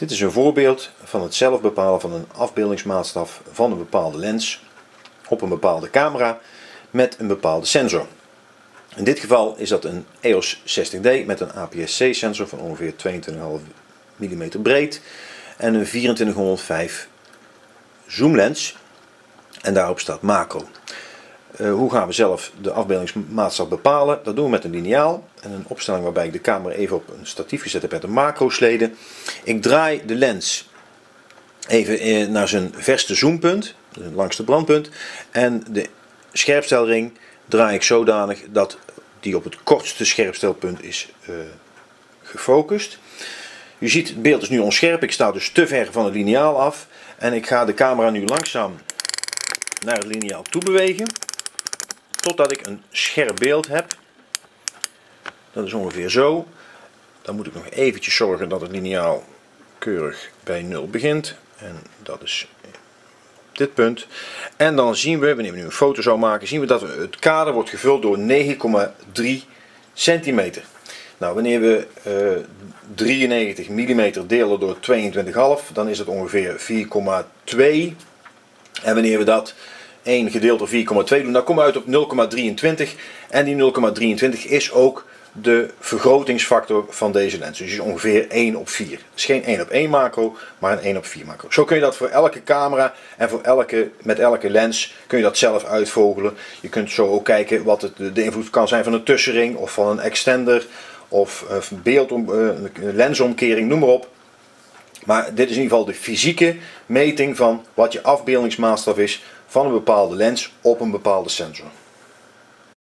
Dit is een voorbeeld van het zelf bepalen van een afbeeldingsmaatstaf van een bepaalde lens op een bepaalde camera met een bepaalde sensor. In dit geval is dat een EOS 60D met een APS-C sensor van ongeveer 22,5 mm breed en een 2405 zoomlens en daarop staat macro. Uh, hoe gaan we zelf de afbeeldingsmaatstaf bepalen? Dat doen we met een lineaal en een opstelling waarbij ik de camera even op een statief gezet heb met een macro-slede. Ik draai de lens even eh, naar zijn verste zoompunt, langs de brandpunt, en de scherpstelring draai ik zodanig dat die op het kortste scherpstelpunt is uh, gefocust. U ziet, het beeld is nu onscherp, ik sta dus te ver van het lineaal af en ik ga de camera nu langzaam naar het lineaal toe bewegen totdat ik een scherp beeld heb. Dat is ongeveer zo. Dan moet ik nog eventjes zorgen dat het lineaal keurig bij 0 begint. En dat is dit punt. En dan zien we, wanneer we nu een foto zou maken, zien we dat het kader wordt gevuld door 9,3 centimeter. Nou, wanneer we uh, eh, 93 mm delen door 22,5, dan is het ongeveer 4,2. En wanneer we dat 1 gedeeld door 4,2 doen, dan komen we uit op 0,23. En die 0,23 is ook de vergrotingsfactor van deze lens. Dus is ongeveer 1 op 4. Het is geen 1 op 1 macro, maar een 1 op 4 macro. Zo kun je dat voor elke camera en voor elke, met elke lens kun je dat zelf uitvogelen. Je kunt zo ook kijken wat het, de invloed kan zijn van een tussenring of van een extender of beeldom, uh, lensomkering, noem maar op. Maar dit is in ieder geval de fysieke meting van wat je afbeeldingsmaatstaf is van een bepaalde lens op een bepaalde sensor.